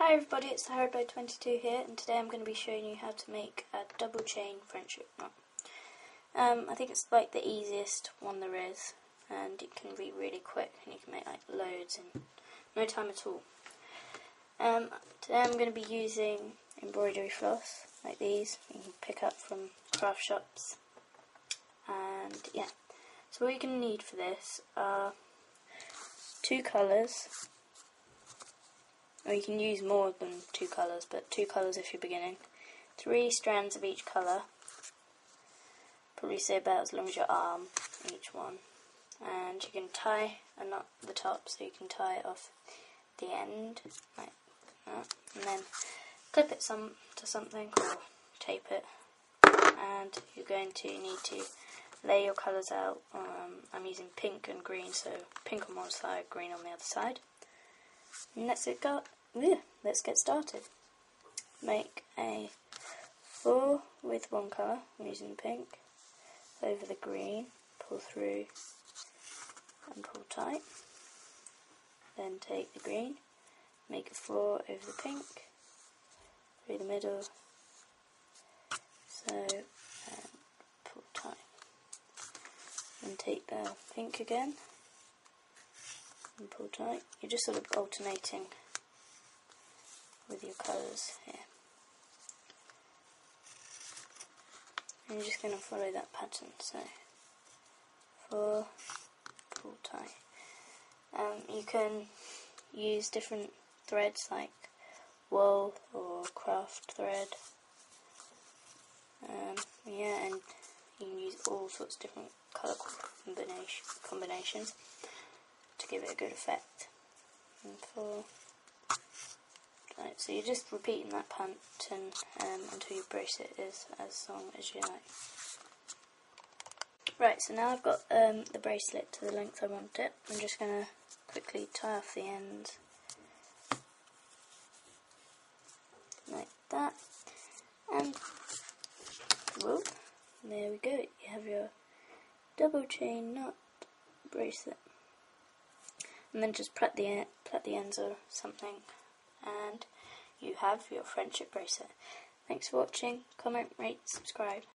Hi everybody, it's the Harribo22 here, and today I'm going to be showing you how to make a double chain friendship knot. Um, I think it's like the easiest one there is, and it can be really quick, and you can make like loads in no time at all. Um, today I'm going to be using embroidery floss, like these, you can pick up from craft shops, and yeah. So what you're going to need for this are two colours, you can use more than two colours, but two colours if you're beginning. Three strands of each colour, probably say about as long as your arm, each one. And you can tie a knot at the top, so you can tie it off the end, like that, and then clip it some to something or tape it. And you're going to need to lay your colours out. Um, I'm using pink and green, so pink on one side, green on the other side. And that's it get, go yeah, let's get started. Make a four with one colour, I'm using pink, over the green, pull through and pull tight. Then take the green, make a four over the pink, through the middle, so and pull tight. Then take the pink again and pull tight. You're just sort of alternating with your colours here. You're just going to follow that pattern. So, four, pull tight. Um, you can use different threads like wool or craft thread. Um, yeah, and you can use all sorts of different colour combination, combinations to give it a good effect. And four, Right, so you're just repeating that pattern um, until your bracelet is as long as you like. Right, so now I've got um, the bracelet to the length I want it. I'm just going to quickly tie off the ends like that. And whoop, there we go. You have your double chain knot bracelet. And then just plait the, plait the ends or something and you have your friendship bracelet. Thanks for watching. Comment, rate, subscribe.